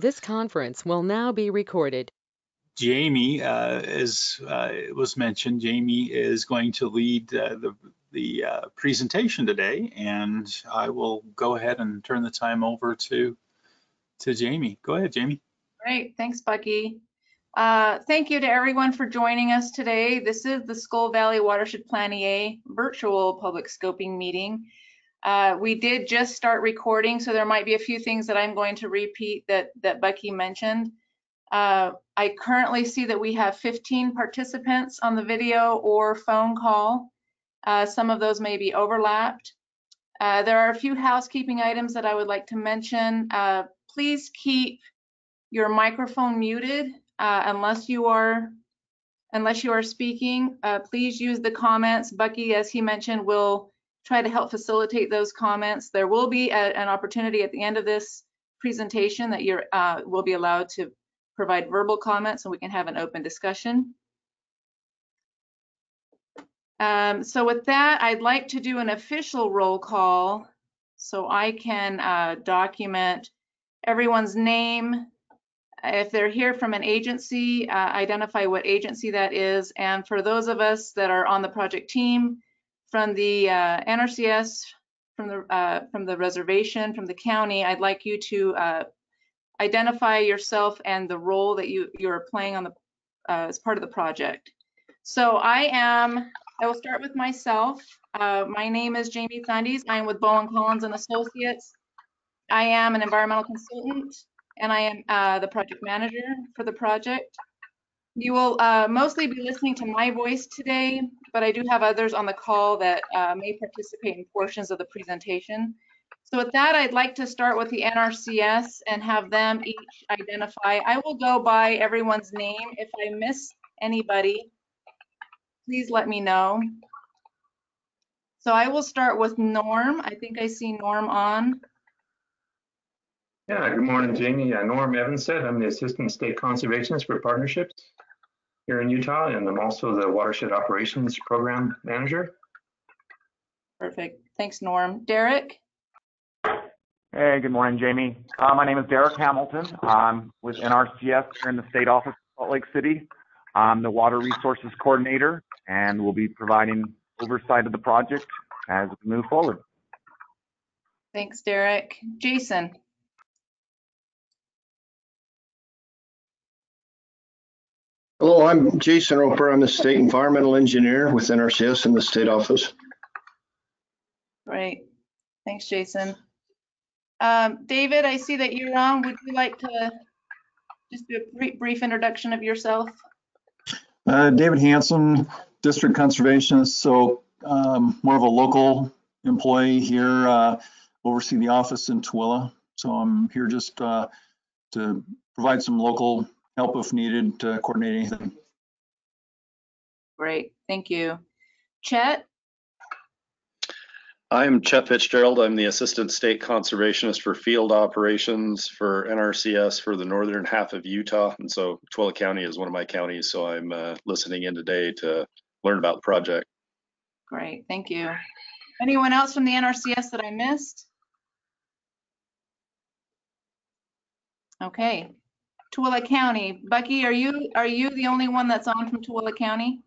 This conference will now be recorded. Jamie, uh, as uh, was mentioned, Jamie is going to lead uh, the, the uh, presentation today, and I will go ahead and turn the time over to, to Jamie. Go ahead, Jamie. Great, thanks, Bucky. Uh, thank you to everyone for joining us today. This is the Skull Valley Watershed Plan EA virtual public scoping meeting. Uh, we did just start recording, so there might be a few things that I'm going to repeat that, that Bucky mentioned. Uh, I currently see that we have 15 participants on the video or phone call. Uh, some of those may be overlapped. Uh, there are a few housekeeping items that I would like to mention. Uh, please keep your microphone muted uh, unless you are unless you are speaking. Please use the comments. Bucky, as he mentioned, will try to help facilitate those comments. There will be a, an opportunity at the end of this presentation that you uh, will be allowed to provide verbal comments and we can have an open discussion. Um, so with that, I'd like to do an official roll call so I can uh, document everyone's name. If they're here from an agency, uh, identify what agency that is. And for those of us that are on the project team, from the uh, NRCS, from the uh, from the reservation, from the county, I'd like you to uh, identify yourself and the role that you you're playing on the uh, as part of the project. So I am. I will start with myself. Uh, my name is Jamie Thundes. I'm with Bowen Collins and Associates. I am an environmental consultant and I am uh, the project manager for the project. You will uh, mostly be listening to my voice today, but I do have others on the call that uh, may participate in portions of the presentation. So with that, I'd like to start with the NRCS and have them each identify. I will go by everyone's name. If I miss anybody, please let me know. So I will start with Norm. I think I see Norm on. Yeah, good morning, Jamie. Uh, Norm Evanson. I'm the Assistant State Conservationist for Partnerships here in Utah, and I'm also the Watershed Operations Program Manager. Perfect. Thanks, Norm. Derek? Hey, good morning, Jamie. Uh, my name is Derek Hamilton. I'm with NRCS here in the state office of Salt Lake City. I'm the Water Resources Coordinator, and we'll be providing oversight of the project as we move forward. Thanks, Derek. Jason? Hello, I'm Jason Roper. I'm the State Environmental Engineer with NRCS in the state office. Great. Thanks, Jason. Um, David, I see that you're on. Would you like to just do a brief, brief introduction of yourself? Uh, David Hanson, District Conservationist, so um, more of a local employee here, uh, oversee the office in Tooele. So I'm here just uh, to provide some local help if needed to coordinate anything. Great, thank you. Chet? I'm Chet Fitzgerald. I'm the Assistant State Conservationist for Field Operations for NRCS for the northern half of Utah. And so Tooele County is one of my counties, so I'm uh, listening in today to learn about the project. Great, thank you. Anyone else from the NRCS that I missed? Okay, Tooele County. Bucky, are you are you the only one that's on from Tooele County?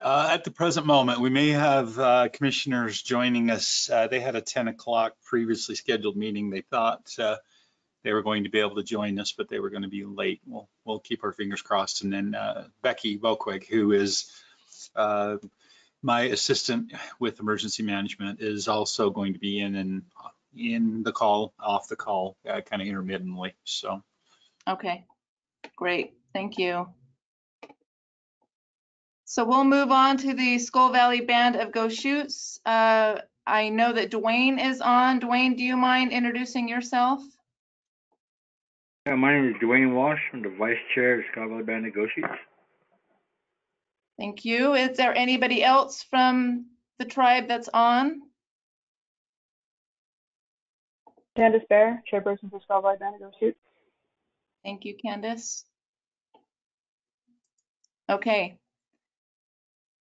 Uh, at the present moment, we may have uh, commissioners joining us. Uh, they had a 10 o'clock previously scheduled meeting. They thought uh, they were going to be able to join us, but they were going to be late. We'll, we'll keep our fingers crossed. And then uh, Becky Boquig, who is uh, my assistant with emergency management, is also going to be in and in the call, off the call, kind of intermittently. So. Okay, great, thank you. So we'll move on to the Skull Valley Band of Goshutes. Uh, I know that Dwayne is on. Dwayne, do you mind introducing yourself? Yeah, my name is Dwayne Walsh. I'm the Vice Chair of Skull Valley Band of Goshutes. Thank you. Is there anybody else from the tribe that's on? Candace Bear, Chairperson for Skull Valley Band of Goshutes. Thank you, Candace. Okay.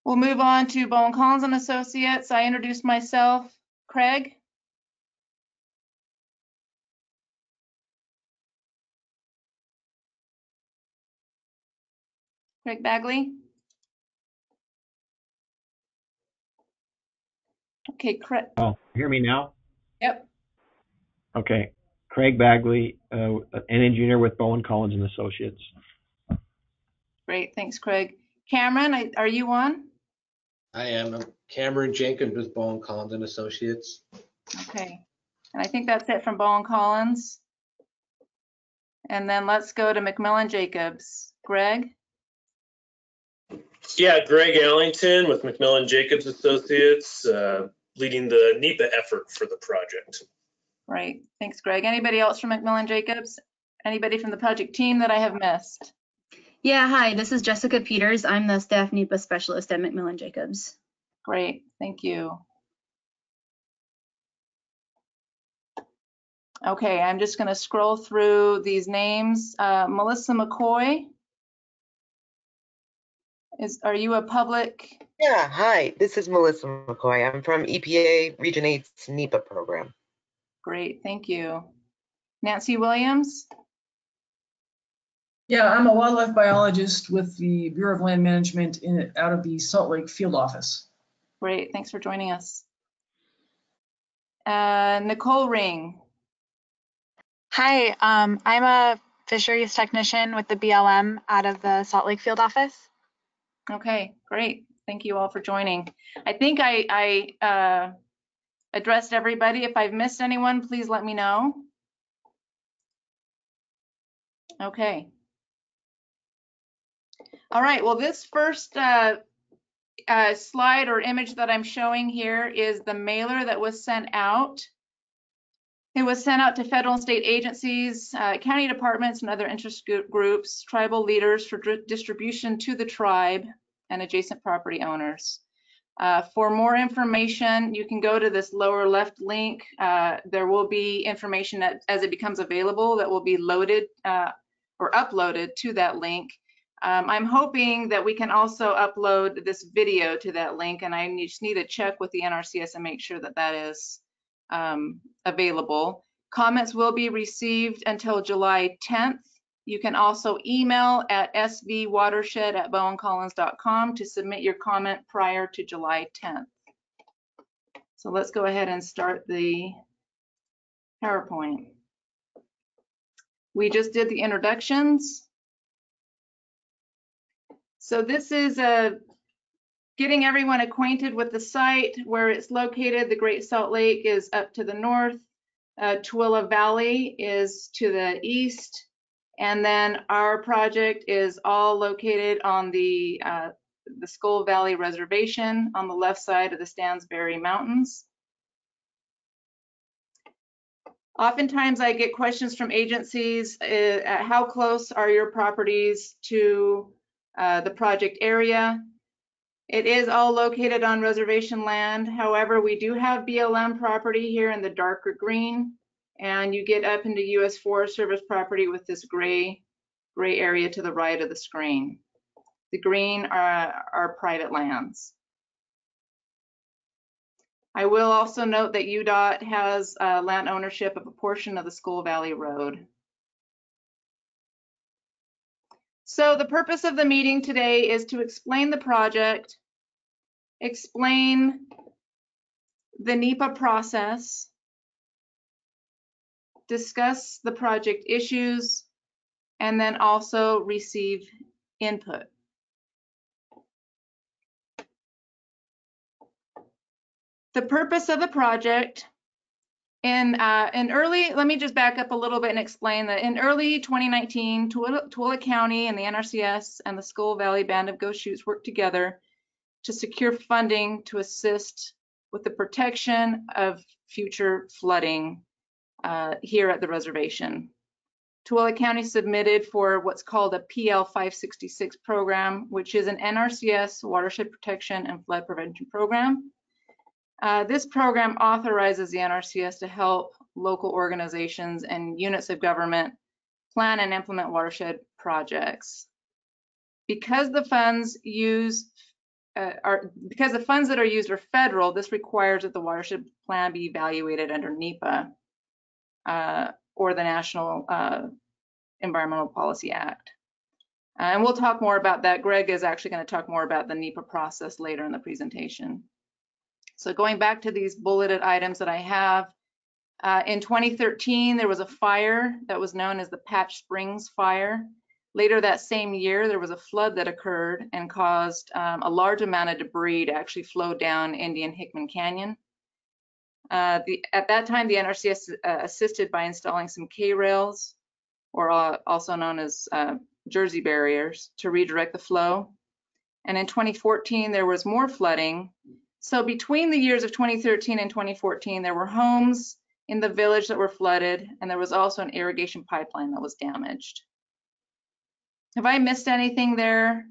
We'll move on to Bowen Collins and Associates. I introduced myself. Craig? Craig Bagley? Okay, Craig. Oh, hear me now? Yep. Okay. Craig Bagley, uh, an engineer with Bowen Collins and Associates. great, thanks, Craig. Cameron, I- are you on? I am I'm Cameron Jenkins with Bowen Collins and Associates. Okay, and I think that's it from Bowen Collins. And then let's go to McMillen Jacobs. Greg? Yeah, Greg Allington with McMillen Jacobs Associates, uh, leading the NEPA effort for the project. Right, thanks, Greg. Anybody else from McMillen Jacobs? Anybody from the project team that I have missed? Yeah, hi, this is Jessica Peters. I'm the staff NEPA specialist at McMillen Jacobs. Great, thank you. Okay, I'm just going to scroll through these names. Uh, Melissa McCoy? Is, are you a public? Yeah, hi, this is Melissa McCoy. I'm from EPA Region 8's NEPA program. Great, thank you. Nancy Williams? Yeah, I'm a wildlife biologist with the Bureau of Land Management in, out of the Salt Lake Field Office. Great, thanks for joining us. Uh, Nicole Ring? Hi, um, I'm a fisheries technician with the BLM out of the Salt Lake Field Office. Okay, great. Thank you all for joining. I think I, I uh, addressed everybody. If I've missed anyone, please let me know. Okay. All right, well, this first uh, uh, slide or image that I'm showing here is the mailer that was sent out. It was sent out to federal and state agencies, uh, county departments, and other interest groups, tribal leaders for distribution to the tribe and adjacent property owners. Uh, for more information, you can go to this lower left link. Uh, there will be information that, as it becomes available that will be loaded uh, or uploaded to that link. Um, I'm hoping that we can also upload this video to that link, and I just need to check with the NRCS and make sure that that is um, available. Comments will be received until July 10th. You can also email at svwatershed@bowencollins.com to submit your comment prior to July 10th. So let's go ahead and start the PowerPoint. We just did the introductions. So this is a getting everyone acquainted with the site, where it's located. The Great Salt Lake is up to the north. Uh, Tooele Valley is to the east. And then our project is all located on the, uh, the Skull Valley Reservation on the left side of the Stansbury Mountains. Oftentimes I get questions from agencies, uh, how close are your properties to uh, the project area? It is all located on reservation land. However, we do have BLM property here in the darker green. And you get up into US Forest Service property with this gray, gray area to the right of the screen. The green are, are private lands. I will also note that UDOT has uh, land ownership of a portion of the Skull Valley Road. So the purpose of the meeting today is to explain the project, explain the NEPA process, discuss the project issues, and then also receive input. The purpose of the project in uh, in early, let me just back up a little bit and explain that in early 2019, Tooele, County and the NRCS and the Skull Valley Band of Shoots worked together to secure funding to assist with the protection of future flooding uh, here at the reservation. Tooele County submitted for what's called a PL 566 program, which is an NRCS watershed protection and flood prevention program. Uh, this program authorizes the NRCS to help local organizations and units of government plan and implement watershed projects. Because the funds use uh, are because the funds that are used are federal, this requires that the watershed plan be evaluated under NEPA uh, or the National uh, Environmental Policy Act. Uh, And we'll talk more about that. Greg is actually going to talk more about the NEPA process later in the presentation. So going back to these bulleted items that I have, uh, in 2013, there was a fire that was known as the Patch Springs Fire. Later that same year, there was a flood that occurred and caused um, a large amount of debris to actually flow down Indian Hickman Canyon. Uh, the, at that time, the NRCS uh, assisted by installing some K-rails, or uh, also known as uh, Jersey barriers, to redirect the flow. And in 2014, there was more flooding. So between the years of 2013 and 2014, there were homes in the village that were flooded, and there was also an irrigation pipeline that was damaged. Have I missed anything there,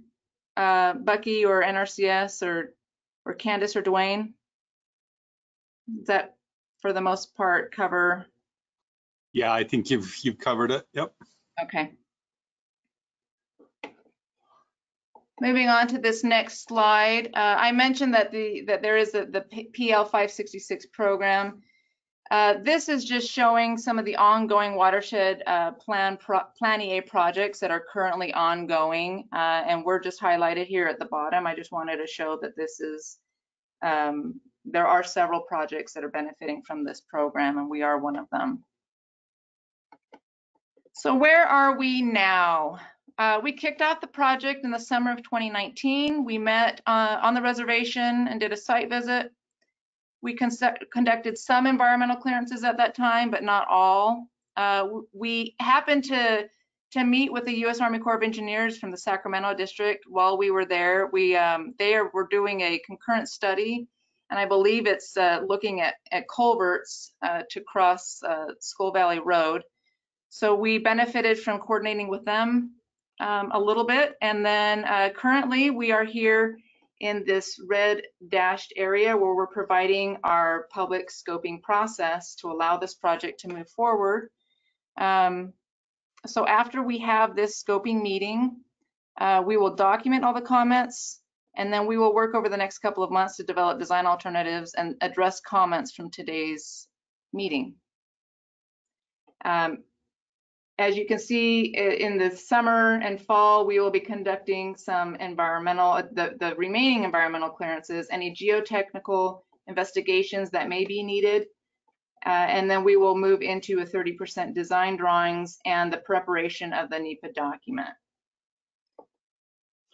uh, Bucky or NRCS or, or Candace or Dwayne? Does that, for the most part, cover? Yeah, I think you've, you've covered it. Yep. Okay. Moving on to this next slide, uh, I mentioned that the that there is a, the PL 566 program. Uh, this is just showing some of the ongoing watershed uh, plan pro Plan EA projects that are currently ongoing, uh, and we're just highlighted here at the bottom. I just wanted to show that this is um, there are several projects that are benefiting from this program, and we are one of them. So where are we now? Uh, we kicked off the project in the summer of 2019. We met uh, on the reservation and did a site visit. We conducted some environmental clearances at that time, but not all. Uh, we happened to to meet with the U.S. Army Corps of Engineers from the Sacramento district while we were there. We um, they are, were doing a concurrent study, and I believe it's uh, looking at at culverts uh, to cross uh, Skull Valley Road. So we benefited from coordinating with them um, a little bit, and then uh, currently we are here in this red dashed area where we're providing our public scoping process to allow this project to move forward. Um, so after we have this scoping meeting, uh, we will document all the comments and then we will work over the next couple of months to develop design alternatives and address comments from today's meeting. Um, as you can see in the summer and fall, we will be conducting some environmental, uh, the, the remaining environmental clearances, any geotechnical investigations that may be needed. Uh, and then we will move into a 30% design drawings and the preparation of the NEPA document.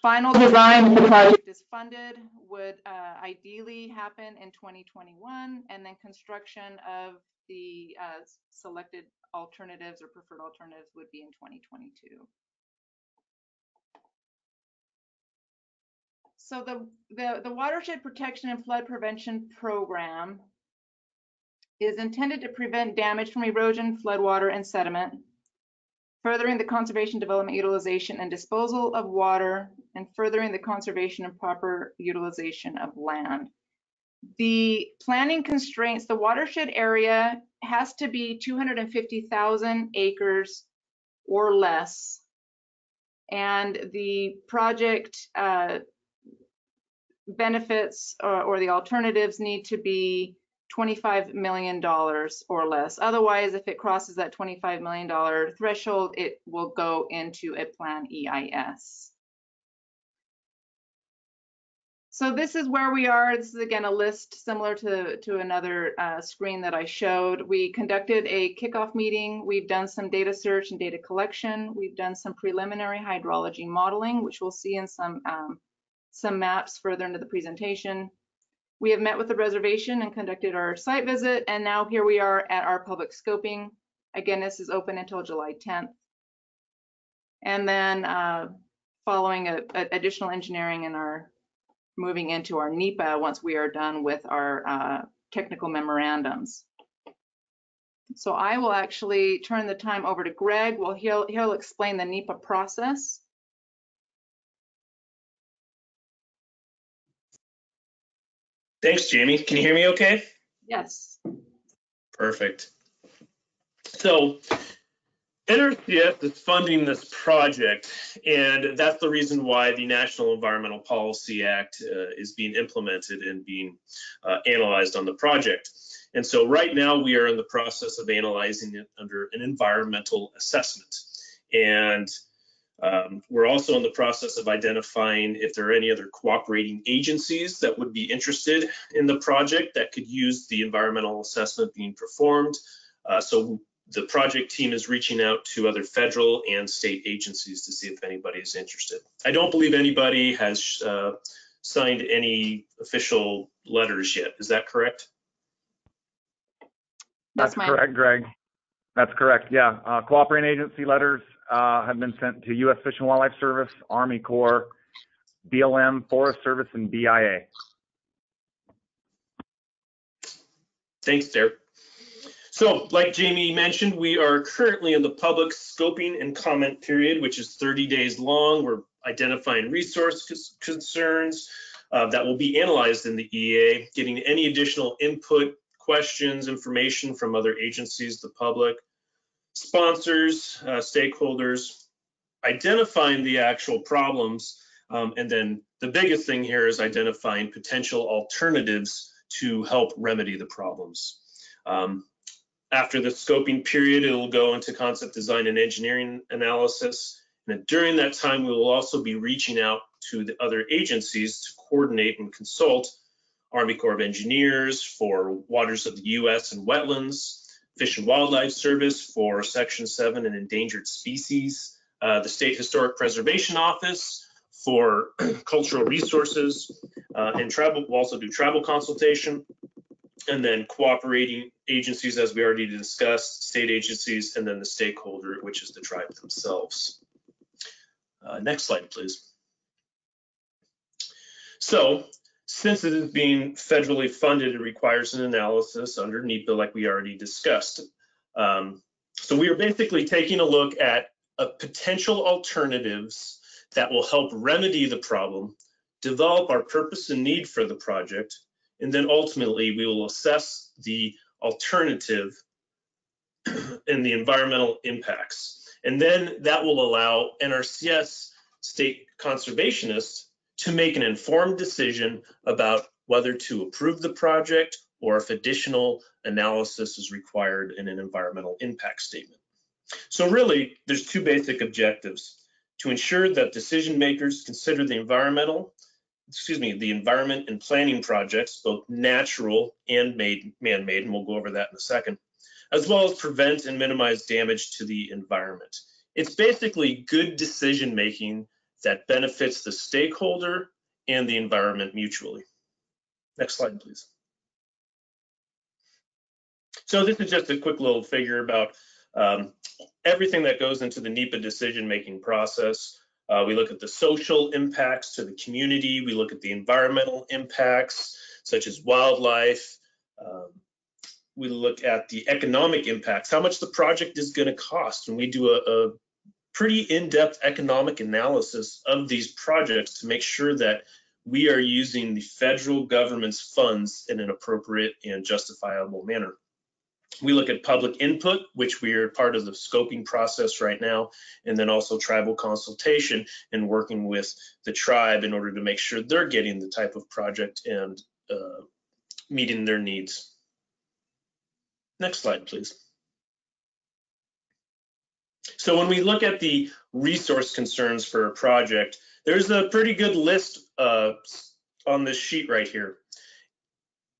Final design, if the project is funded, would uh, ideally happen in 2021, and then construction of the uh, selected alternatives or preferred alternatives would be in 2022. So the, the, the Watershed Protection and Flood Prevention Program is intended to prevent damage from erosion, floodwater, and sediment, furthering the conservation, development, utilization, and disposal of water, and furthering the conservation and proper utilization of land. The planning constraints, the watershed area has to be 250,000 acres or less. And the project uh, benefits or, or the alternatives need to be $25 million or less. Otherwise, if it crosses that $25 million threshold, it will go into a Plan EIS. So this is where we are. This is again a list similar to, to another uh, screen that I showed. We conducted a kickoff meeting. We've done some data search and data collection. We've done some preliminary hydrology modeling, which we'll see in some, um, some maps further into the presentation. We have met with the reservation and conducted our site visit, and now here we are at our public scoping. Again, this is open until July 10th. And then uh, following a, a additional engineering and our moving into our NEPA once we are done with our uh, technical memorandums. So I will actually turn the time over to Greg. Well, he'll, he'll explain the NEPA process. Thanks, Jamie. Can you hear me okay? Yes. Perfect. So NRCS is funding this project, and that's the reason why the National Environmental Policy Act uh, is being implemented and being uh, analyzed on the project. And so right now we are in the process of analyzing it under an environmental assessment. And Um, we're also in the process of identifying if there are any other cooperating agencies that would be interested in the project that could use the environmental assessment being performed. Uh, so the project team is reaching out to other federal and state agencies to see if anybody is interested. I don't believe anybody has uh, signed any official letters yet. Is that correct? That's That's correct, Greg. That's correct, yeah. Uh, cooperating agency letters uh, have been sent to U.S. Fish and Wildlife Service, Army Corps, BLM, Forest Service, and BIA. Thanks, Derek. So, like Jamie mentioned, we are currently in the public scoping and comment period, which is 30 days long. We're identifying resource concerns uh, that will be analyzed in the EA, getting any additional input, questions, information from other agencies, the public, sponsors, uh, stakeholders, identifying the actual problems, um, and then the biggest thing here is identifying potential alternatives to help remedy the problems. Um, after the scoping period, it will go into concept design and engineering analysis. And during that time, we will also be reaching out to the other agencies to coordinate and consult Army Corps of Engineers for waters of the US and wetlands, Fish and Wildlife Service for Section 7 and endangered species, uh, the State Historic Preservation Office for cultural resources, uh, and travel, we'll also do travel consultation, and then cooperating agencies, as we already discussed, state agencies, and then the stakeholder, which is the tribe themselves. Uh, next slide, please. So since it is being federally funded, it requires an analysis under NEPA like we already discussed. Um, so we are basically taking a look at uh, potential alternatives that will help remedy the problem, develop our purpose and need for the project, and then ultimately we will assess the alternative and the environmental impacts. And then that will allow NRCS state conservationists to make an informed decision about whether to approve the project or if additional analysis is required in an environmental impact statement. So really, there's two basic objectives. To ensure that decision makers consider the environmental, excuse me, the environment and planning projects, both natural and made, man-made, and we'll go over that in a second, as well as prevent and minimize damage to the environment. It's basically good decision making that benefits the stakeholder and the environment mutually. Next slide, please. So this is just a quick little figure about um, everything that goes into the NEPA decision-making process. Uh, we look at the social impacts to the community. We look at the environmental impacts, such as wildlife. Um, we look at the economic impacts, how much the project is going to cost. And we do a, a pretty in-depth economic analysis of these projects to make sure that we are using the federal government's funds in an appropriate and justifiable manner. We look at public input, which we are part of the scoping process right now, and then also tribal consultation and working with the tribe in order to make sure they're getting the type of project and uh, meeting their needs. Next slide, please. So when we look at the resource concerns for a project, there's a pretty good list uh, on this sheet right here.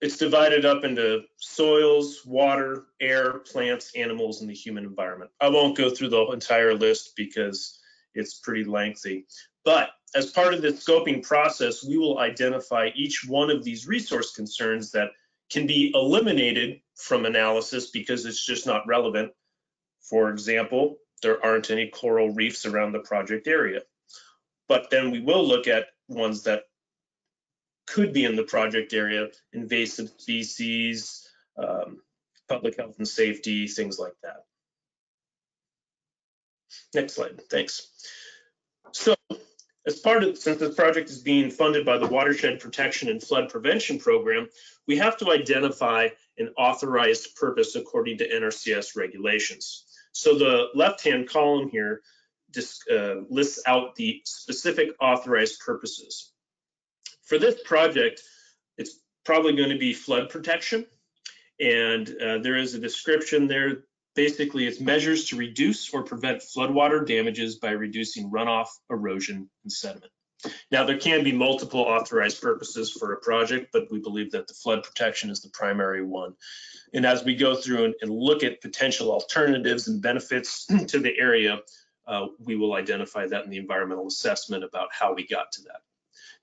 It's divided up into soils, water, air, plants, animals, and the human environment. I won't go through the entire list because it's pretty lengthy. But as part of the scoping process, we will identify each one of these resource concerns that can be eliminated from analysis because it's just not relevant. For example, there aren't any coral reefs around the project area. But then we will look at ones that could be in the project area, invasive species, um, public health and safety, things like that. Next slide, thanks. So as part of, since this project is being funded by the Watershed Protection and Flood Prevention Program, we have to identify an authorized purpose according to NRCS regulations. So the left-hand column here just uh, lists out the specific authorized purposes. For this project, it's probably going to be flood protection. And uh, there is a description there Basically, it's measures to reduce or prevent floodwater damages by reducing runoff, erosion, and sediment. Now, there can be multiple authorized purposes for a project, but we believe that the flood protection is the primary one. And as we go through and, and look at potential alternatives and benefits to the area, uh, we will identify that in the environmental assessment about how we got to that.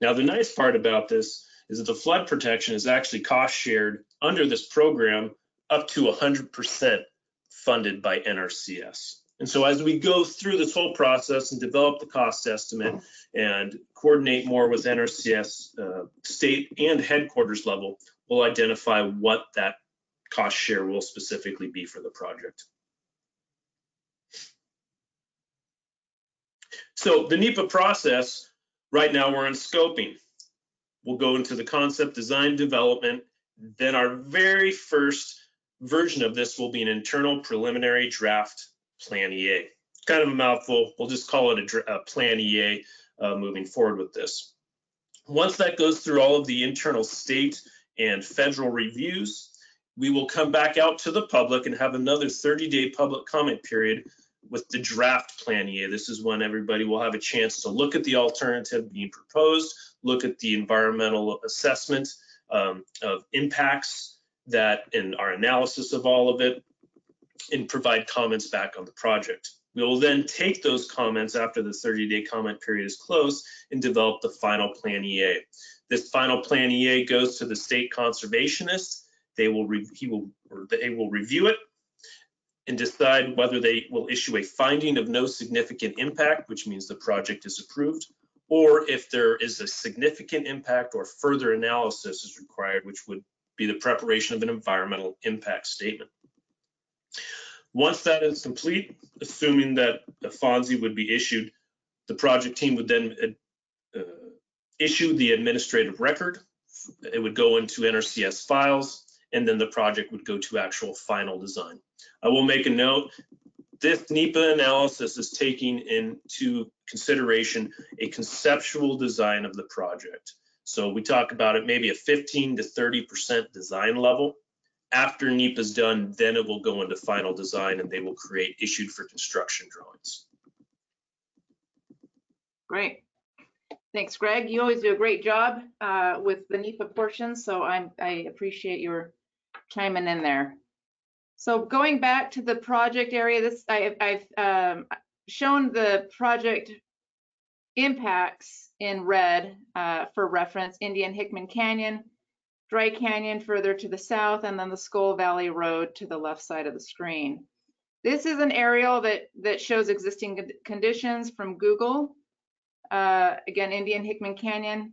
Now, the nice part about this is that the flood protection is actually cost shared under this program up to 100% funded by NRCS. And so as we go through this whole process and develop the cost estimate and coordinate more with NRCS uh, state and headquarters level, we'll identify what that cost share will specifically be for the project. So the NEPA process, right now we're in scoping. We'll go into the concept design development. Then our very first version of this will be an internal preliminary draft plan EA. Kind of a mouthful. We'll just call it a, a plan EA uh, moving forward with this. Once that goes through all of the internal state and federal reviews, we will come back out to the public and have another 30-day public comment period with the draft plan EA. This is when everybody will have a chance to look at the alternative being proposed, look at the environmental assessment um, of impacts that and our analysis of all of it, and provide comments back on the project. We will then take those comments after the 30-day comment period is closed and develop the final Plan EA. This final Plan EA goes to the state conservationist. They will he will or they will review it and decide whether they will issue a finding of no significant impact, which means the project is approved, or if there is a significant impact or further analysis is required, which would be the preparation of an environmental impact statement. Once that is complete, assuming that a FONSI would be issued, the project team would then uh, issue the administrative record. It would go into NRCS files, and then the project would go to actual final design. I will make a note, this NEPA analysis is taking into consideration a conceptual design of the project. So we talk about it maybe a 15 to 30% design level. After NEPA is done, then it will go into final design and they will create issued for construction drawings. Great. Thanks, Greg. You always do a great job uh, with the NEPA portion, so I'm, I appreciate your chiming in there. So going back to the project area, this I, have um, shown the project impacts in red uh, for reference, Indian Hickman Canyon, Dry Canyon further to the south, and then the Skull Valley Road to the left side of the screen. This is an aerial that, that shows existing conditions from Google. Uh, again, Indian Hickman Canyon,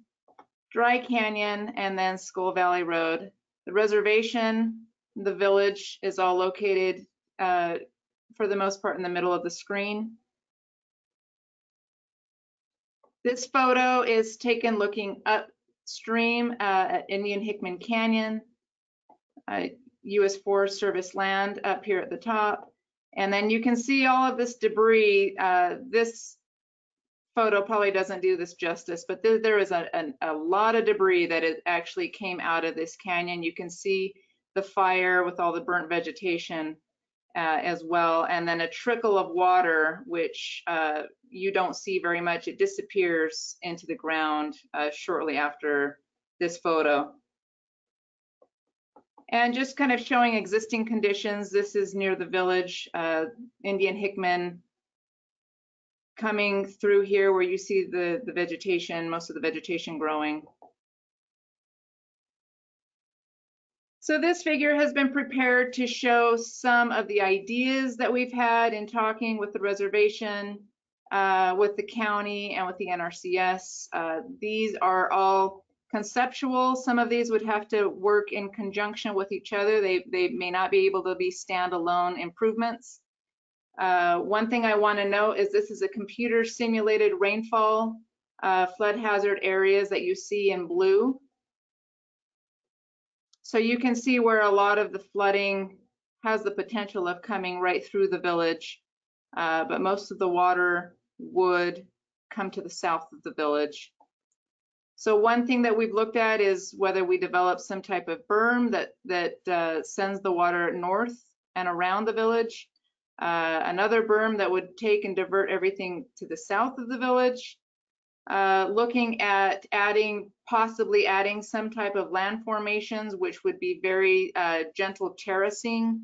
Dry Canyon, and then Skull Valley Road. The reservation, the village is all located uh, for the most part in the middle of the screen. This photo is taken looking up stream uh, at Indian Hickman Canyon, uh, U.S. Forest Service land up here at the top. And then you can see all of this debris. Uh, this photo probably doesn't do this justice, but th there is a, a, a, lot of debris that actually came out of this canyon. You can see the fire with all the burnt vegetation uh, as well, and then a trickle of water, which uh, you don't see very much. It disappears into the ground uh, shortly after this photo. And just kind of showing existing conditions. This is near the village, uh, Indian Hickman coming through here where you see the, the vegetation, most of the vegetation growing. So this figure has been prepared to show some of the ideas that we've had in talking with the reservation, uh, with the county, and with the NRCS. Uh, these are all conceptual. Some of these would have to work in conjunction with each other. They, they may not be able to be standalone improvements. Uh, one thing I want to note is this is a computer simulated rainfall uh, flood hazard areas that you see in blue. So you can see where a lot of the flooding has the potential of coming right through the village, uh, but most of the water would come to the south of the village. So one thing that we've looked at is whether we develop some type of berm that, that uh, sends the water north and around the village. Uh, Another berm that would take and divert everything to the south of the village. Uh, Looking at adding, possibly adding some type of land formations, which would be very uh, gentle terracing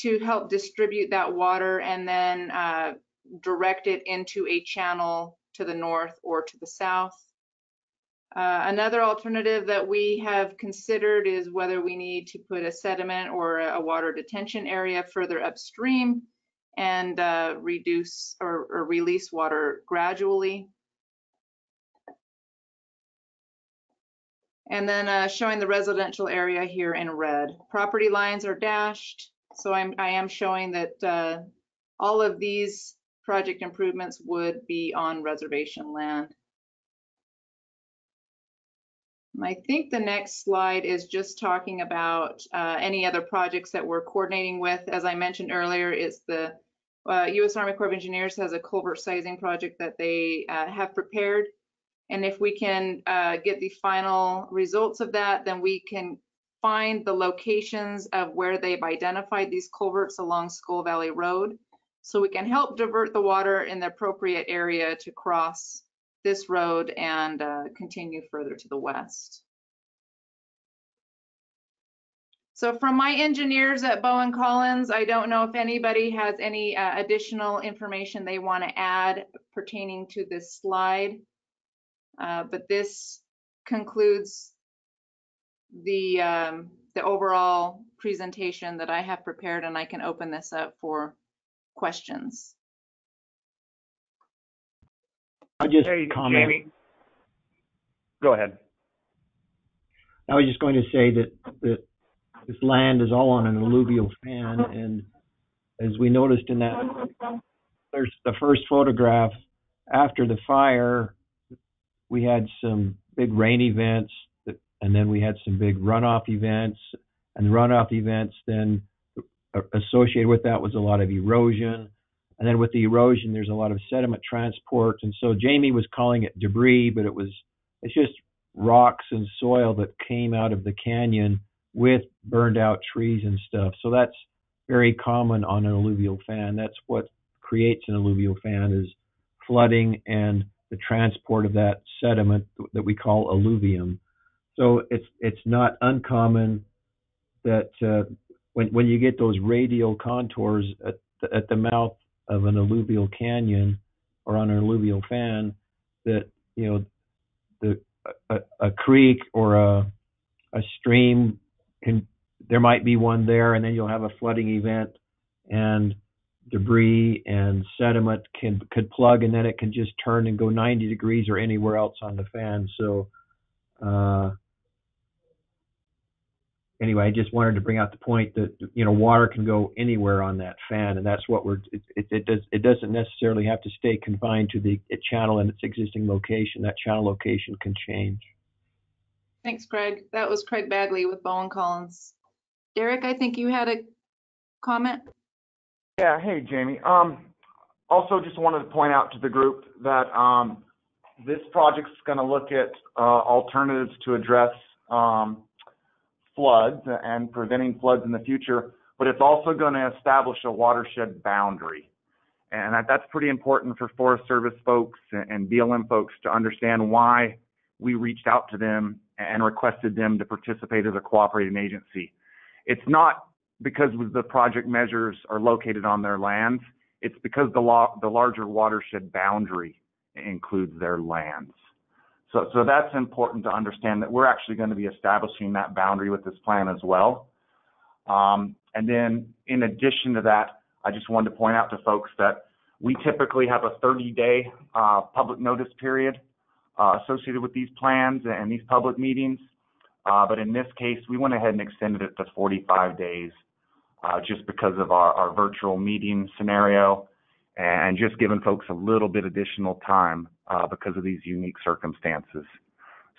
to help distribute that water and then uh, direct it into a channel to the north or to the south. Uh, Another alternative that we have considered is whether we need to put a sediment or a a water detention area further upstream and uh, reduce or, or release water gradually. And then uh, showing the residential area here in red. Property lines are dashed, so I'm, I am showing that uh, all of these project improvements would be on reservation land. I think the next slide is just talking about uh, any other projects that we're coordinating with. As I mentioned earlier, it's the uh, U.S. Army Corps of Engineers has a culvert sizing project that they uh, have prepared. And if we can uh, get the final results of that, then we can find the locations of where they've identified these culverts along Skull Valley Road. So we can help divert the water in the appropriate area to cross this road and uh, continue further to the west. So from my engineers at Bowen Collins, I don't know if anybody has any uh, additional information they want to add pertaining to this slide. Uh, But this concludes the, um, the overall presentation that I have prepared, and I can open this up for questions. I just Hey, comment. Jamie. Go ahead. I was just going to say that, that this land is all on an alluvial fan, and as we noticed in that, there's the first photograph. After the fire, we had some big rain events, and then we had some big runoff events, and the runoff events then associated with that was a lot of erosion, and then with the erosion, there's a lot of sediment transport, and so Jamie was calling it debris, but it was it's just rocks and soil that came out of the canyon with burned out trees and stuff. So that's very common on an alluvial fan. That's what creates an alluvial fan is flooding and the transport of that sediment that we call alluvium. So it's it's not uncommon that uh, when when you get those radial contours at the, at the mouth of an alluvial canyon or on an alluvial fan, that you know the a, a creek or a a stream can there might be one there and then you'll have a flooding event and debris and sediment can could plug and then it can just turn and go 90 degrees or anywhere else on the fan. So uh anyway i just wanted to bring out the point that you know water can go anywhere on that fan and that's what we're it, it, it does it doesn't necessarily have to stay confined to the channel and its existing location. That channel location can change Thanks, Craig. That was Craig Bagley with Bowen Collins. Derek, I think you had a comment? Yeah, hey, Jamie. Um, also just wanted to point out to the group that, um, this project's gonna look at, uh, alternatives to address, um, floods and preventing floods in the future, but it's also gonna establish a watershed boundary. And that, that's pretty important for Forest Service folks and and BLM folks to understand why we reached out to them and requested them to participate as a cooperating agency. It's not because the project measures are located on their lands. It's because the law, the larger watershed boundary includes their lands. So, so that's important to understand that we're actually going to be establishing that boundary with this plan as well. Um, and then in addition to that, I just wanted to point out to folks that we typically have a 30 day uh, public notice period uh, associated with these plans and these public meetings. Uh, but in this case, we went ahead and extended it to 45 days uh, just because of our, our virtual meeting scenario and just giving folks a little bit additional time uh, because of these unique circumstances.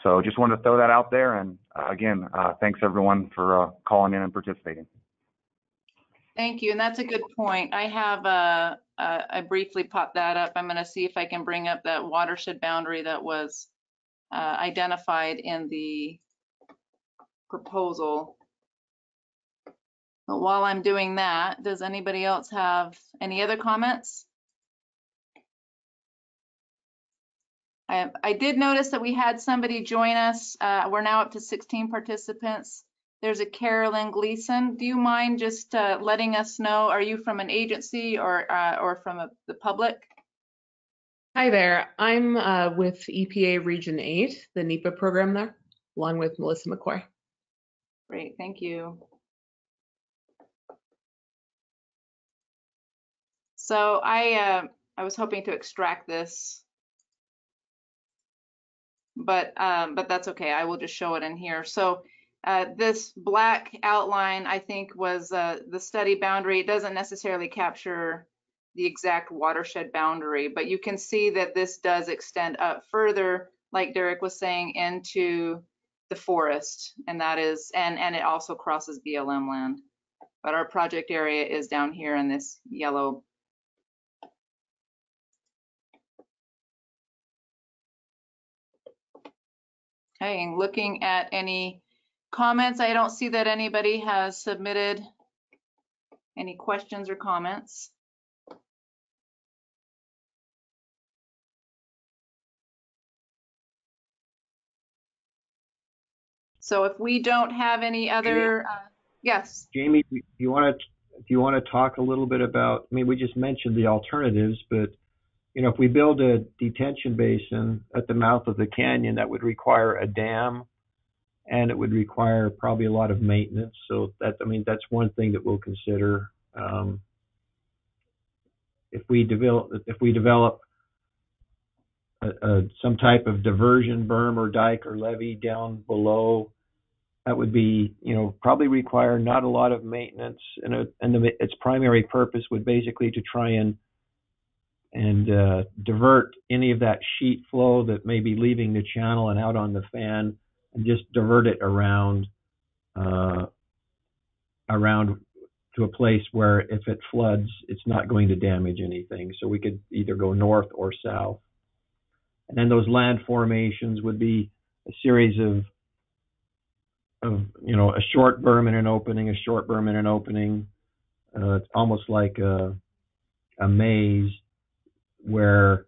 So just wanted to throw that out there. And uh, again, uh, thanks everyone for uh, calling in and participating. Thank you, and that's a good point. I have, uh, I briefly popped that up. I'm gonna see if I can bring up that watershed boundary that was uh, identified in the proposal. But while I'm doing that, does anybody else have any other comments? I, I did notice that we had somebody join us. Uh, we're now up to 16 participants. There's a Carolyn Gleason. Do you mind just uh, letting us know, are you from an agency or, uh, or from a, the public? Hi there. I'm uh, with EPA Region 8, the NEPA program there, along with Melissa McCoy. Great, thank you. So I, uh, I was hoping to extract this, but, um, but that's okay. I will just show it in here. So uh, this black outline, I think, was uh, the study boundary. It doesn't necessarily capture the exact watershed boundary, but you can see that this does extend up further, like Derek was saying, into the forest, and that is, and, and it also crosses BLM land. But our project area is down here in this yellow Okay, and looking at any comments, I don't see that anybody has submitted any questions or comments. So if we don't have any other, uh, yes, Jamie, do you want to do you want to talk a little bit about? I mean, we just mentioned the alternatives, but you know, if we build a detention basin at the mouth of the canyon, that would require a dam, and it would require probably a lot of maintenance. So that I mean, that's one thing that we'll consider. Um, if we develop if we develop a, a, some type of diversion berm or dike or levee down below that would be you know probably require not a lot of maintenance and, a, and the, its primary purpose would basically to try and and uh, divert any of that sheet flow that may be leaving the channel and out on the fan and just divert it around uh, around to a place where if it floods it's not going to damage anything so we could either go north or south and then those land formations would be a series of of you know a short berm and an opening, a short berm and an opening. Uh, it's almost like a a maze where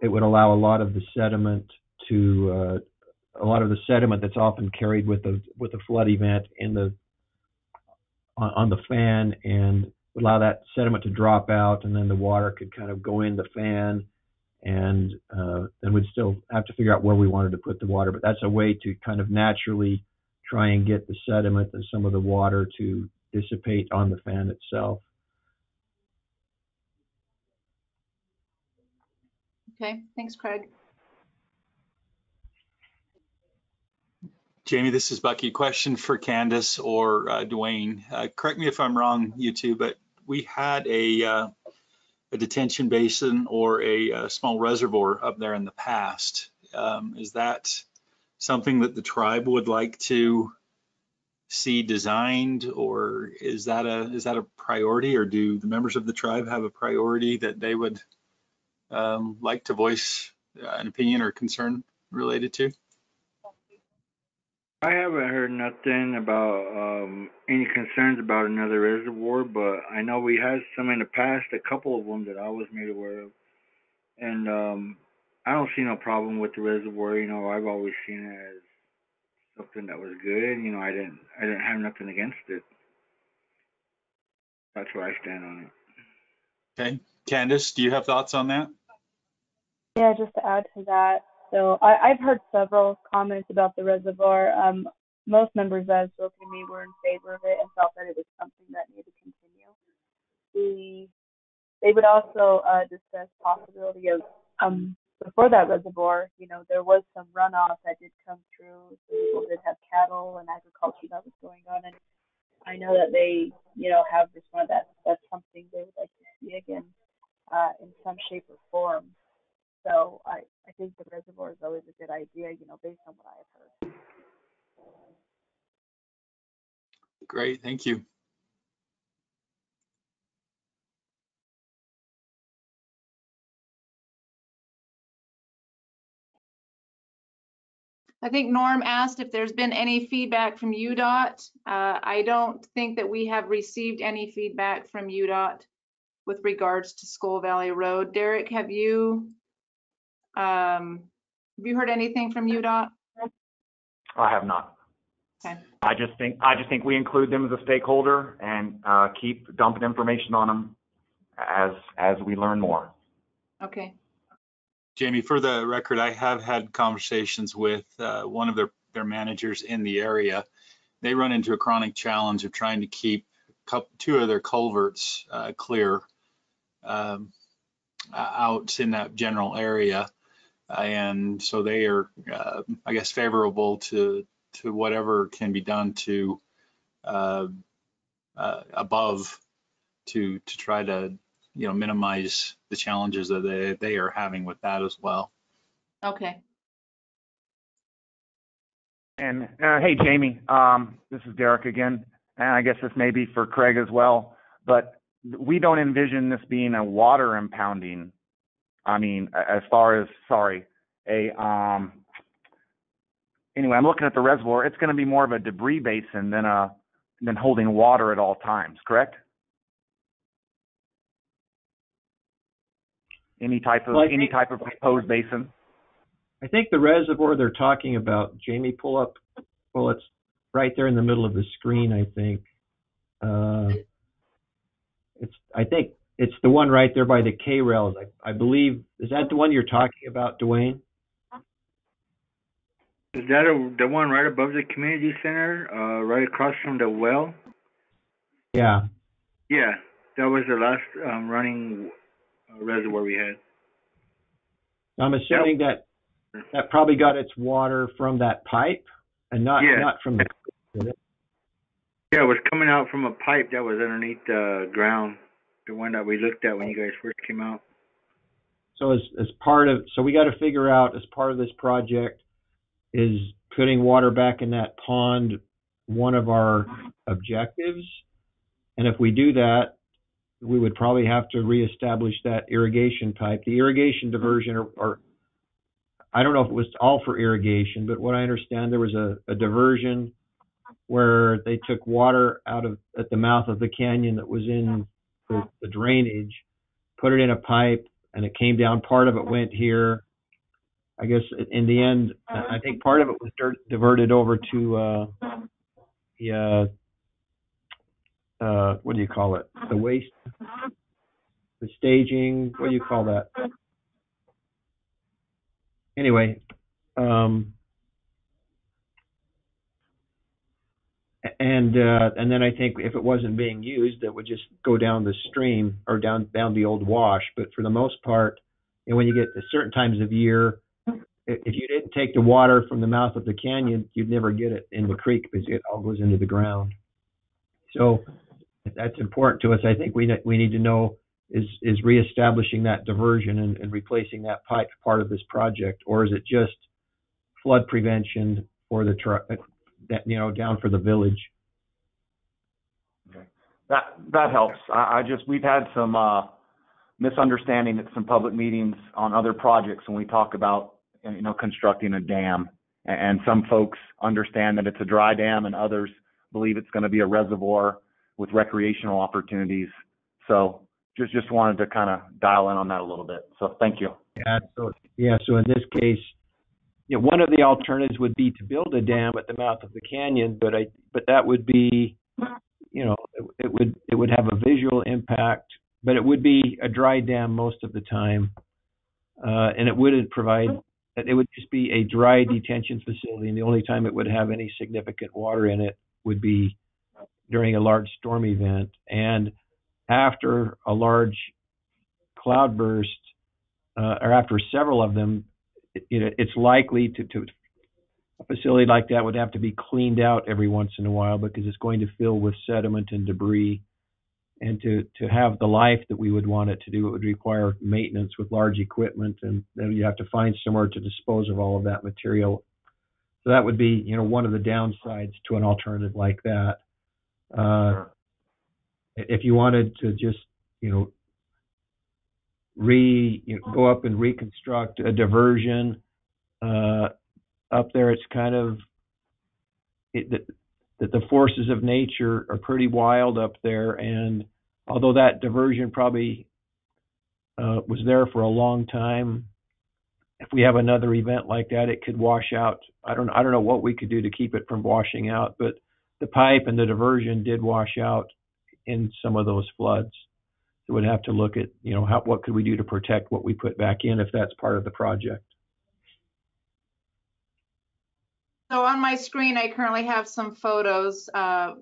it would allow a lot of the sediment to uh, a lot of the sediment that's often carried with the with a flood event in the on, on the fan and allow that sediment to drop out and then the water could kind of go in the fan and uh, then we'd still have to figure out where we wanted to put the water. But that's a way to kind of naturally try and get the sediment and some of the water to dissipate on the fan itself. Okay, thanks, Craig. Jamie, this is Bucky. Question for Candace or uh, Dwayne. Uh, correct me if I'm wrong, you two, but we had a uh, a detention basin or a, a, small reservoir up there in the past. Um, is that something that the tribe would like to see designed, or is that a is that a priority, or do the members of the tribe have a priority that they would um, like to voice an opinion or concern related to? I haven't heard nothing about um, any concerns about another reservoir, but I know we had some in the past, a couple of them that I was made aware of, and um, I don't see no problem with the reservoir. You know, I've always seen it as something that was good. You know, I didn't, I didn't have nothing against it. That's where I stand on it. Okay, Candace, do you have thoughts on that? Yeah, just to add to that, so I, have heard several comments about the reservoir. Um, most members that have spoken to me were in favor of it and felt that it was something that needed to continue. The, they would also uh, discuss possibility of um, before that reservoir, you know, there was some runoff that did come through. So people did have cattle and agriculture that was going on, and I know that they, you know, have responded that that's something they would like to see again uh, in some shape or form. So I, I think the reservoir is always a good idea, you know, based on what I have heard. Great, thank you. I think Norm asked if there's been any feedback from UDOT. Uh, I don't think that we have received any feedback from UDOT with regards to Skull Valley Road. Derek, have you, um, have you heard anything from UDOT? I have not. Okay. I just think, I just think we include them as a stakeholder and, uh, keep dumping information on them as, as we learn more. Okay, Jamie, for the record, I have had conversations with uh, one of their, their managers in the area. They run into a chronic challenge of trying to keep cou- two of their culverts uh, clear um, uh, out in that general area. And so they are, uh, I guess, favorable to, to whatever can be done to uh, uh, above to, to try to, you know, minimize the challenges that they, they are having with that as well. okay. And uh, hey, Jamie, um, this is Derek again, and I guess this may be for Craig as well. But we don't envision this being a water impounding. I mean, as far as sorry, a um. Anyway, I'm looking at the reservoir. It's going to be more of a debris basin than a than holding water at all times. Correct? Any type of Well, any think- type of proposed basin. I think the reservoir they're talking about, Jamie, pull up, well, it's right there in the middle of the screen, I think. Uh, it's, I think it's the one right there by the K rails. I, I believe, is that the one you're talking about, Dwayne? Is that a, the one right above the community center, uh, right across from the well? Yeah. Yeah, that was the last um, running uh, reservoir we had. I'm assuming that that probably got its water from that pipe and not, Yeah. not from the, Yeah, it was coming out from a pipe that was underneath the ground, the one that we looked at when you guys first came out. So as, as part of, so we got to figure out as part of this project is putting water back in that pond one of our objectives? And if we do that, we would probably have to reestablish that irrigation pipe. The irrigation diversion or, or I don't know if it was all for irrigation, but what I understand there was a, a diversion where they took water out of at the mouth of the canyon that was in the, the drainage, put it in a pipe, and it came down. Part of it went here. I guess in the end, I think part of it was dirt, diverted over to uh, the uh, uh, what do you call it? The waste, the staging. What do you call that? Anyway, um, and uh, and then I think if it wasn't being used, it would just go down the stream or down down the old wash. But for the most part, and when you get to certain times of year, if you didn't take the water from the mouth of the canyon, you'd never get it in the creek because it all goes into the ground. So that's important to us. I think we we need to know is is reestablishing that diversion and, and replacing that pipe part of this project, or is it just flood prevention for the truck that you know down for the village? That that helps. I, I just we've had some uh, misunderstanding at some public meetings on other projects when we talk about you know constructing a dam, and, and some folks understand that it's a dry dam, and others believe it's going to be a reservoir with recreational opportunities. So just just wanted to kind of dial in on that a little bit. So thank you. Yeah. So yeah. So in this case, you know, one of the alternatives would be to build a dam at the mouth of the canyon, but I but that would be, you know, it, it would it would have a visual impact, but it would be a dry dam most of the time, uh, and it wouldn't provide. It would just be a dry detention facility, and the only time it would have any significant water in it would be during a large storm event and after a large cloudburst uh, or after several of them, you know, it's likely to, to a facility like that would have to be cleaned out every once in a while because it's going to fill with sediment and debris. And to, to have the life that we would want it to do, it would require maintenance with large equipment, and then you have to find somewhere to dispose of all of that material. So that would be, you know, one of the downsides to an alternative like that. Uh, if you wanted to just, you know, re you know, go up and reconstruct a diversion, uh, up there, it's kind of it, that, the forces of nature are pretty wild up there. And although that diversion probably uh, was there for a long time, if we have another event like that, it could wash out. I don't I don't know what we could do to keep it from washing out, but the pipe and the diversion did wash out in some of those floods. We'd have to look at, you know, how what could we do to protect what we put back in if that's part of the project. So on my screen, I currently have some photos. Uh,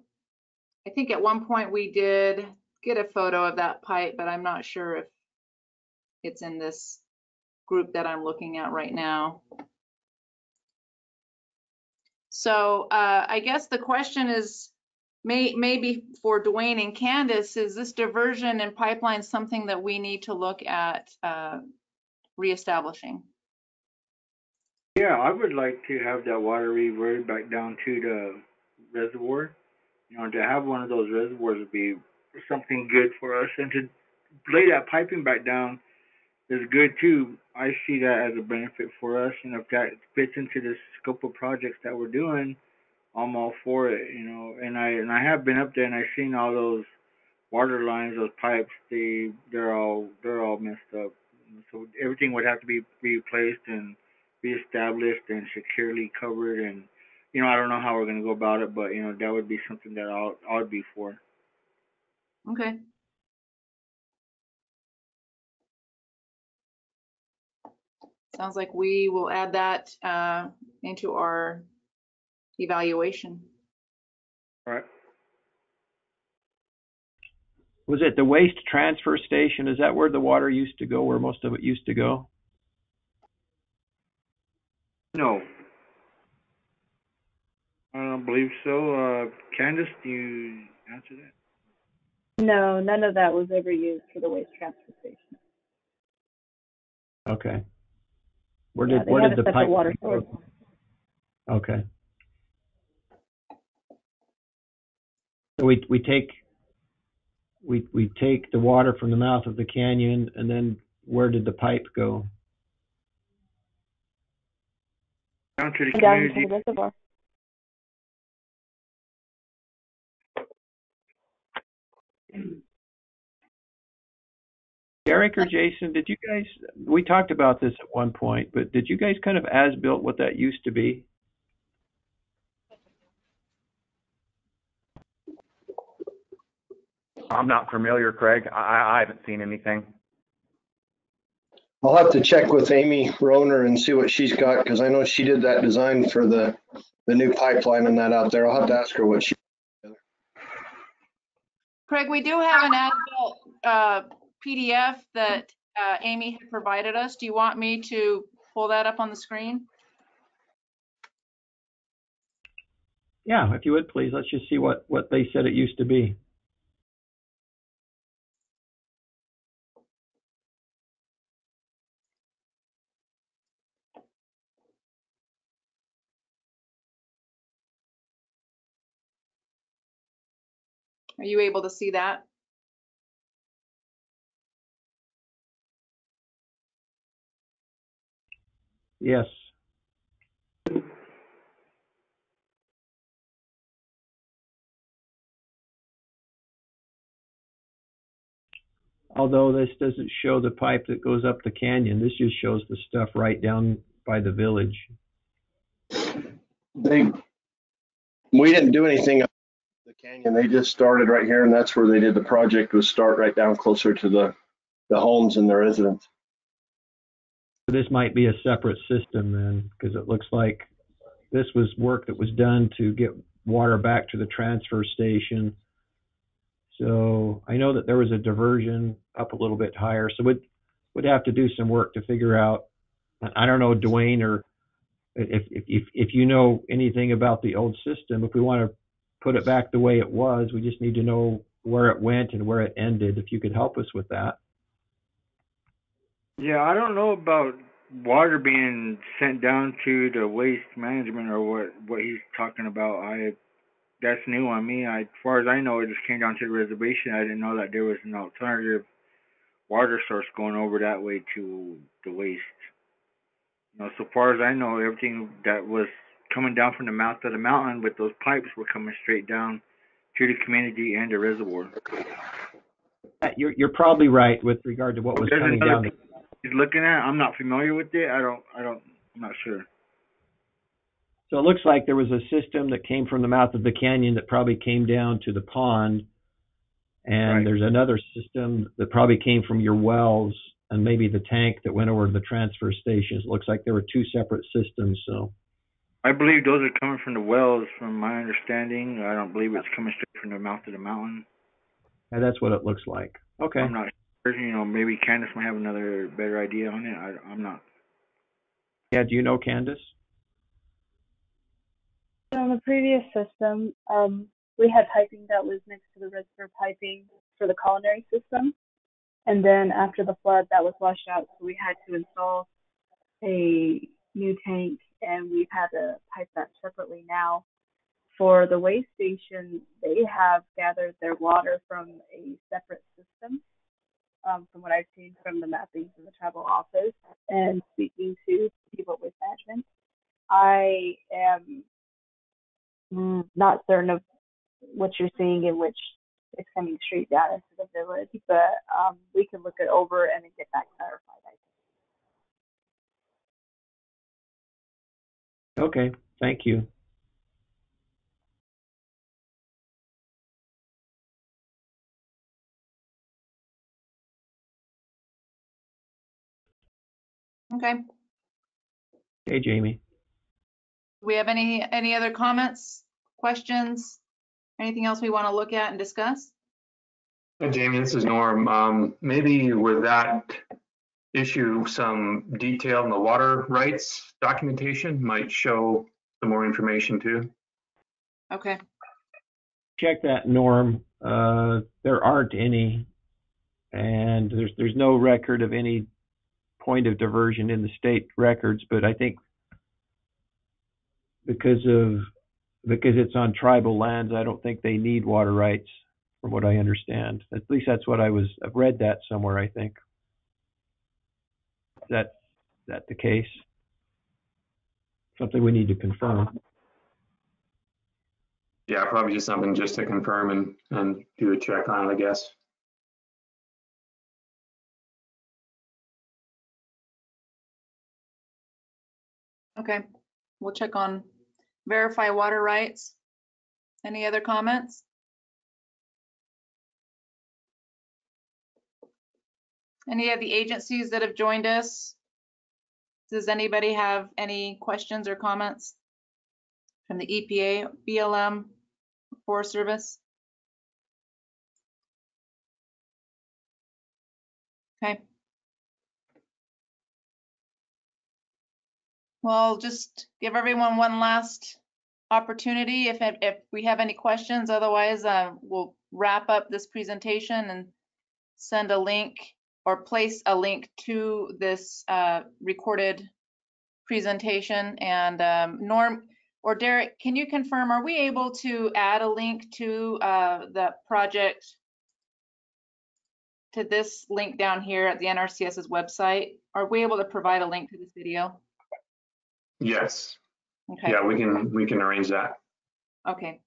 I think at one point we did get a photo of that pipe, but I'm not sure if it's in this group that I'm looking at right now. So uh, I guess the question is, may, maybe for Dwayne and Candace, is this diversion and pipeline something that we need to look at uh, reestablishing? Yeah, I would like to have that water reverted back down to the reservoir. You know, to have one of those reservoirs would be something good for us, and to lay that piping back down is good too. I see that as a benefit for us, and if that fits into the scope of projects that we're doing, I'm all for it. You know, and I and I have been up there and I've seen all those water lines, those pipes. They they're all they're all messed up. So everything would have to be replaced and reestablished and securely covered. And you know, I don't know how we're gonna go about it, but you know, that would be something that I'll I would be for. Okay. Sounds like we will add that uh, into our evaluation. All right. Was it the waste transfer station? Is that where the water used to go, where most of it used to go? No. I don't believe so. Uh, Candace, do you answer that? No, none of that was ever used for the waste transfer station. Okay. Where Yeah, did they where did a the separate pipe water source. Okay. So we we take we we take the water from the mouth of the canyon, and then where did the pipe go? Down to the Down to community. the reservoir. Derek or Jason, did you guys? We talked about this at one point, but did you guys kind of as built what that used to be? I'm not familiar, Craig. I, I haven't seen anything. I'll have to check with Amy Roner and see what she's got, because I know she did that design for the, the new pipeline and that out there. I'll have to ask her what she, Craig, we do have an as-built uh, PDF that uh, Amy had provided us. Do you want me to pull that up on the screen? Yeah, if you would please, let's just see what what they said it used to be. Are you able to see that? Yes. Although this doesn't show the pipe that goes up the canyon, this just shows the stuff right down by the village. they, we didn't do anything up the canyon. They just started right here and that's where they did the project was start right down closer to the, the homes and the residents. So This might be a separate system then, because it looks like this was work that was done to get water back to the transfer station. So I know that there was a diversion up a little bit higher, so we'd, would have to do some work to figure out. I don't know, Dwayne, or if, if, if, if you know anything about the old system, if we want to put it back the way it was, we just need to know where it went and where it ended, if you could help us with that. Yeah, I don't know about water being sent down to the waste management or what what he's talking about. I that's new on me. I, as far as I know, it just came down to the reservation. I didn't know that there was an alternative water source going over that way to the waste. You know, so far as I know, everything that was coming down from the mouth of the mountain with those pipes were coming straight down to the community and the reservoir. You're, you're probably right with regard to what was There's coming down. He's looking at. I'm not familiar with it. I don't. I don't. I'm not sure. So it looks like there was a system that came from the mouth of the canyon that probably came down to the pond. And Right. there's another system that probably came from your wells and maybe the tank that went over to the transfer stations. It looks like there were two separate systems, so. I believe those are coming from the wells, from my understanding. I don't believe it's coming straight from the mouth of the mountain. yeah, that's what it looks like. Okay. I'm not sure. You know, maybe Candace might have another better idea on it. I, I'm not. Yeah, do you know Candace? On the previous system, um, we had piping that was next to the reservoir piping for the culinary system. And then after the flood, that was washed out, so we had to install a new tank, and we've had to pipe that separately now. For the waste station, they have gathered their water from a separate system, um, from what I've seen from the mappings in the travel office. And speaking to people with management, I am mm, not certain of what you're seeing in which it's coming straight down into the village, but um, we can look it over and then get that clarified. I think. Okay, thank you. Okay. Okay, Jamie. Do we have any, any other comments, questions? Anything else we want to look at and discuss? Hey, Jamie, this is Norm. Um, maybe with that issue, some detail in the water rights documentation might show some more information too. Okay, check that Norm. Uh, there aren't any, and there's there's no record of any point of diversion in the state records. But I think because of because it's on tribal lands, I don't think they need water rights, from what I understand. At least that's what I was. I've read that somewhere. I think. Is that is that the case? Something we need to confirm. Yeah, probably just something just to confirm and, and do a check on it, I guess. okay. We'll check on verify water rights. Any other comments? Any of the agencies that have joined us? Does anybody have any questions or comments? From the EPA, BLM, Forest Service? Okay. Well, just give everyone one last opportunity if, if we have any questions. Otherwise, uh, we'll wrap up this presentation and send a link or place a link to this uh, recorded presentation. And um, Norm or Derek, can you confirm, are we able to add a link to uh, the project to this link down here at the NRCS's website? Are we able to provide a link to this video? Yes. Okay. Yeah, we can, we can arrange that. Okay.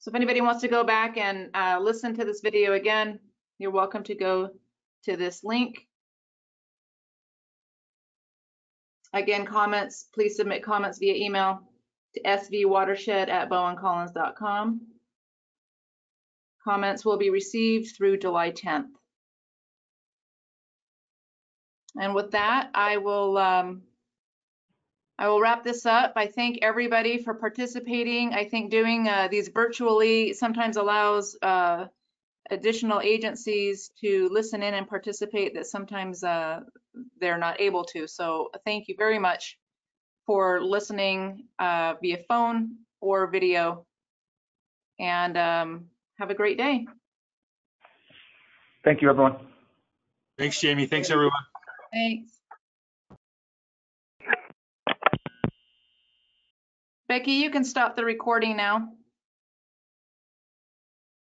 So if anybody wants to go back and uh, listen to this video again, you're welcome to go to this link. Again, comments, please submit comments via email to svwatershed@bowencollins.com. Comments will be received through July 10th. And with that, I will um, I will wrap this up. I thank everybody for participating. I think doing uh, these virtually sometimes allows uh, additional agencies to listen in and participate that sometimes uh, they're not able to. So thank you very much for listening uh, via phone or video. And um, have a great day. Thank you, everyone. Thanks, Jamie. Thanks, everyone. Thanks. Becky, you can stop the recording now.